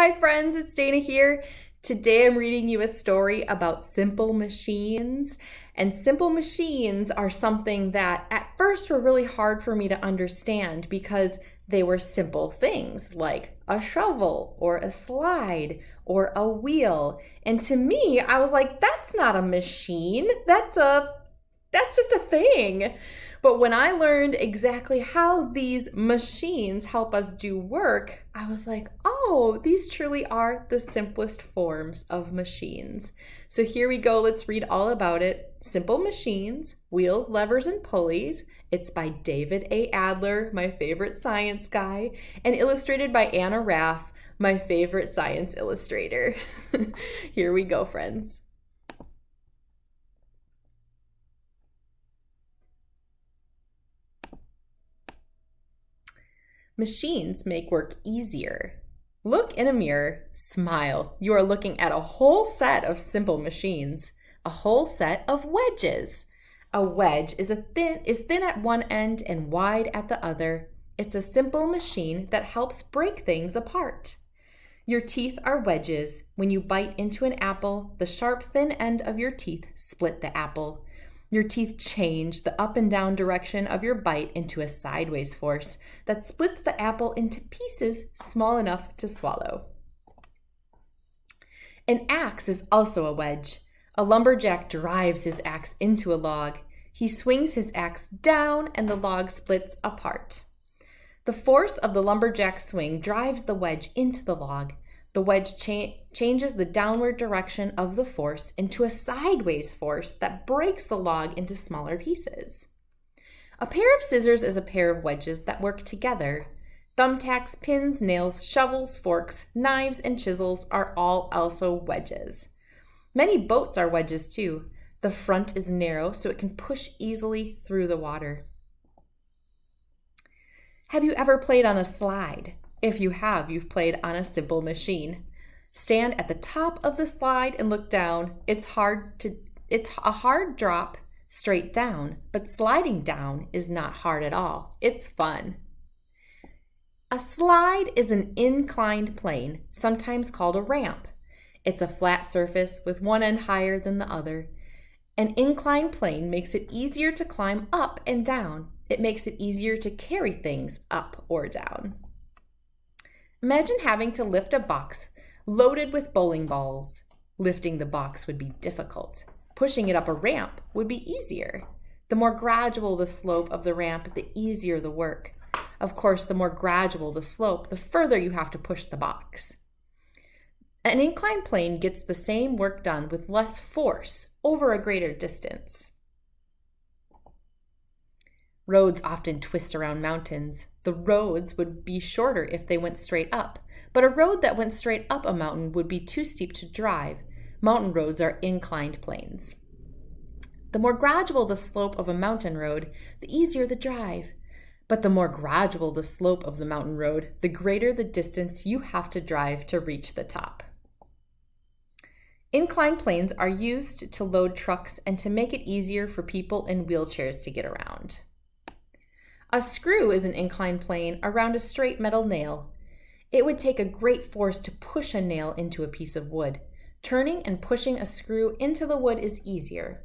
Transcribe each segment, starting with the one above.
Hi friends, it's Dana here. Today I'm reading you a story about simple machines. And simple machines are something that at first were really hard for me to understand because they were simple things like a shovel or a slide or a wheel. And to me, I was like, that's not a machine. That's a that's just a thing. But when I learned exactly how these machines help us do work, I was like, oh, these truly are the simplest forms of machines. So here we go. Let's read all about it. Simple Machines, Wheels, Levers, and Pulleys. It's by David A. Adler, my favorite science guy, and illustrated by Anna Raff, my favorite science illustrator. here we go, friends. Machines make work easier. Look in a mirror, smile. You are looking at a whole set of simple machines, a whole set of wedges. A wedge is a thin is thin at one end and wide at the other. It's a simple machine that helps break things apart. Your teeth are wedges. When you bite into an apple, the sharp thin end of your teeth split the apple. Your teeth change the up and down direction of your bite into a sideways force that splits the apple into pieces small enough to swallow. An axe is also a wedge. A lumberjack drives his axe into a log. He swings his axe down and the log splits apart. The force of the lumberjack swing drives the wedge into the log. The wedge cha changes the downward direction of the force into a sideways force that breaks the log into smaller pieces. A pair of scissors is a pair of wedges that work together. Thumbtacks, pins, nails, shovels, forks, knives, and chisels are all also wedges. Many boats are wedges too. The front is narrow so it can push easily through the water. Have you ever played on a slide? If you have, you've played on a simple machine. Stand at the top of the slide and look down. It's hard to it's a hard drop straight down, but sliding down is not hard at all. It's fun. A slide is an inclined plane, sometimes called a ramp. It's a flat surface with one end higher than the other. An inclined plane makes it easier to climb up and down. It makes it easier to carry things up or down. Imagine having to lift a box loaded with bowling balls. Lifting the box would be difficult. Pushing it up a ramp would be easier. The more gradual the slope of the ramp, the easier the work. Of course, the more gradual the slope, the further you have to push the box. An inclined plane gets the same work done with less force over a greater distance. Roads often twist around mountains. The roads would be shorter if they went straight up, but a road that went straight up a mountain would be too steep to drive. Mountain roads are inclined planes. The more gradual the slope of a mountain road, the easier the drive. But the more gradual the slope of the mountain road, the greater the distance you have to drive to reach the top. Inclined planes are used to load trucks and to make it easier for people in wheelchairs to get around. A screw is an inclined plane around a straight metal nail. It would take a great force to push a nail into a piece of wood. Turning and pushing a screw into the wood is easier.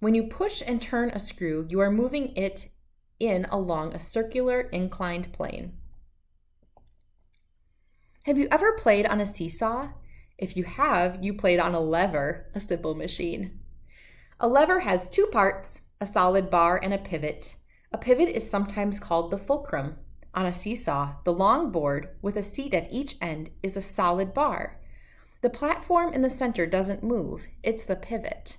When you push and turn a screw, you are moving it in along a circular inclined plane. Have you ever played on a seesaw? If you have, you played on a lever, a simple machine. A lever has two parts, a solid bar and a pivot. A pivot is sometimes called the fulcrum. On a seesaw, the long board with a seat at each end is a solid bar. The platform in the center doesn't move, it's the pivot.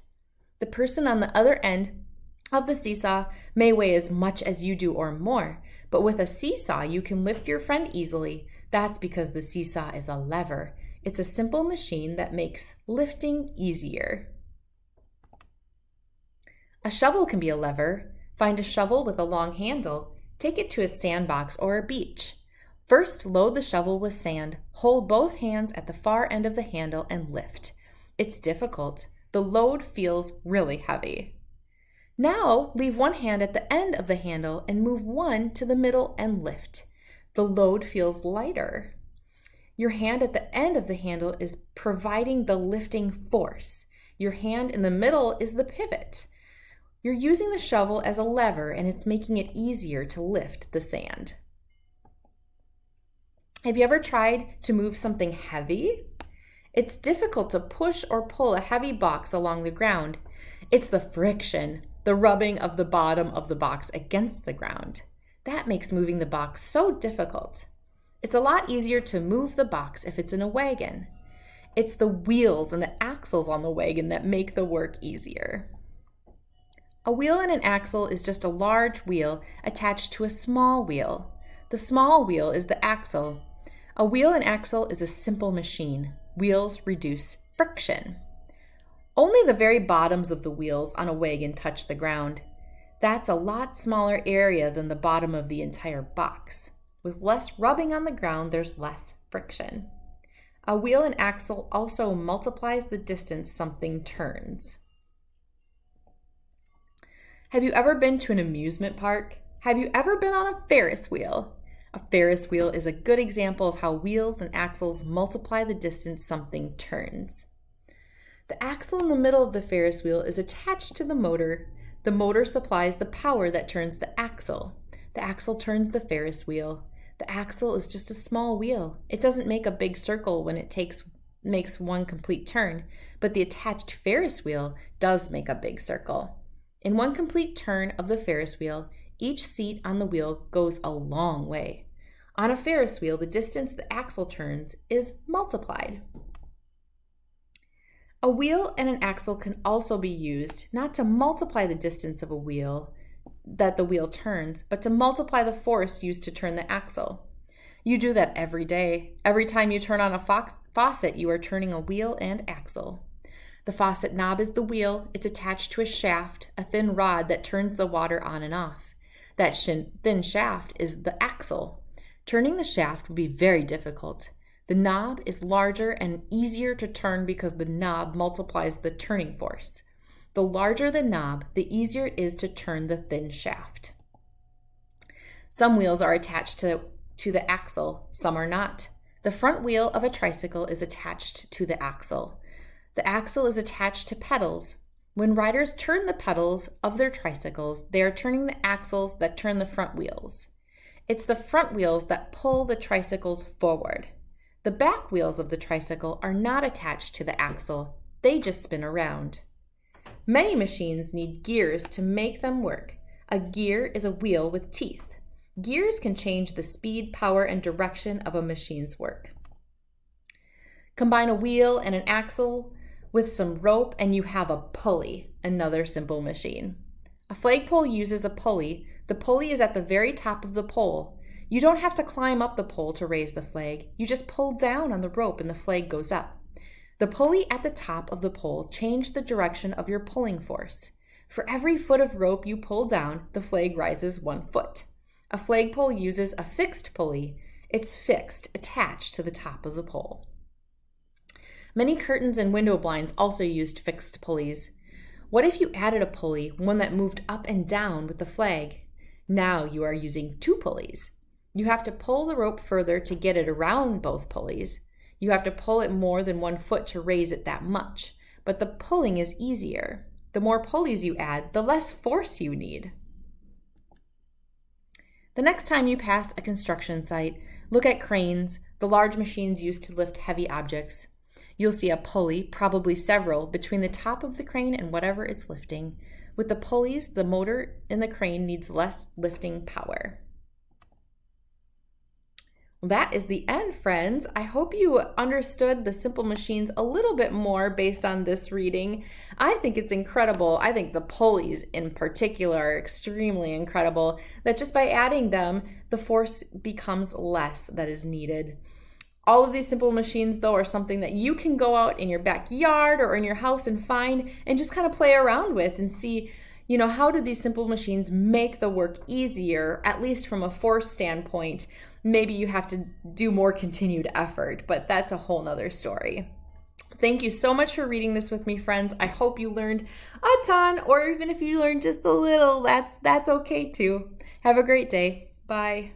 The person on the other end of the seesaw may weigh as much as you do or more, but with a seesaw, you can lift your friend easily. That's because the seesaw is a lever. It's a simple machine that makes lifting easier. A shovel can be a lever. Find a shovel with a long handle. Take it to a sandbox or a beach. First, load the shovel with sand. Hold both hands at the far end of the handle and lift. It's difficult. The load feels really heavy. Now, leave one hand at the end of the handle and move one to the middle and lift. The load feels lighter. Your hand at the end of the handle is providing the lifting force. Your hand in the middle is the pivot. You're using the shovel as a lever and it's making it easier to lift the sand. Have you ever tried to move something heavy? It's difficult to push or pull a heavy box along the ground. It's the friction, the rubbing of the bottom of the box against the ground. That makes moving the box so difficult. It's a lot easier to move the box if it's in a wagon. It's the wheels and the axles on the wagon that make the work easier. A wheel and an axle is just a large wheel attached to a small wheel. The small wheel is the axle. A wheel and axle is a simple machine. Wheels reduce friction. Only the very bottoms of the wheels on a wagon touch the ground. That's a lot smaller area than the bottom of the entire box. With less rubbing on the ground, there's less friction. A wheel and axle also multiplies the distance something turns. Have you ever been to an amusement park? Have you ever been on a Ferris wheel? A Ferris wheel is a good example of how wheels and axles multiply the distance something turns. The axle in the middle of the Ferris wheel is attached to the motor. The motor supplies the power that turns the axle. The axle turns the Ferris wheel. The axle is just a small wheel. It doesn't make a big circle when it takes makes one complete turn, but the attached Ferris wheel does make a big circle. In one complete turn of the Ferris wheel, each seat on the wheel goes a long way. On a Ferris wheel, the distance the axle turns is multiplied. A wheel and an axle can also be used not to multiply the distance of a wheel, that the wheel turns, but to multiply the force used to turn the axle. You do that every day. Every time you turn on a faucet, you are turning a wheel and axle. The faucet knob is the wheel. It's attached to a shaft, a thin rod that turns the water on and off. That thin shaft is the axle. Turning the shaft would be very difficult. The knob is larger and easier to turn because the knob multiplies the turning force. The larger the knob, the easier it is to turn the thin shaft. Some wheels are attached to, to the axle, some are not. The front wheel of a tricycle is attached to the axle. The axle is attached to pedals. When riders turn the pedals of their tricycles, they are turning the axles that turn the front wheels. It's the front wheels that pull the tricycles forward. The back wheels of the tricycle are not attached to the axle, they just spin around. Many machines need gears to make them work. A gear is a wheel with teeth. Gears can change the speed, power, and direction of a machine's work. Combine a wheel and an axle with some rope and you have a pulley, another simple machine. A flagpole uses a pulley. The pulley is at the very top of the pole. You don't have to climb up the pole to raise the flag. You just pull down on the rope and the flag goes up. The pulley at the top of the pole changed the direction of your pulling force. For every foot of rope you pull down, the flag rises one foot. A flagpole uses a fixed pulley. It's fixed, attached to the top of the pole. Many curtains and window blinds also used fixed pulleys. What if you added a pulley, one that moved up and down with the flag? Now you are using two pulleys. You have to pull the rope further to get it around both pulleys. You have to pull it more than one foot to raise it that much, but the pulling is easier. The more pulleys you add, the less force you need. The next time you pass a construction site, look at cranes, the large machines used to lift heavy objects. You'll see a pulley, probably several, between the top of the crane and whatever it's lifting. With the pulleys, the motor in the crane needs less lifting power. That is the end, friends. I hope you understood the simple machines a little bit more based on this reading. I think it's incredible. I think the pulleys in particular are extremely incredible that just by adding them, the force becomes less that is needed. All of these simple machines, though, are something that you can go out in your backyard or in your house and find and just kind of play around with and see you know, how do these simple machines make the work easier, at least from a force standpoint? maybe you have to do more continued effort, but that's a whole nother story. Thank you so much for reading this with me, friends. I hope you learned a ton, or even if you learned just a little, that's that's okay too. Have a great day. Bye.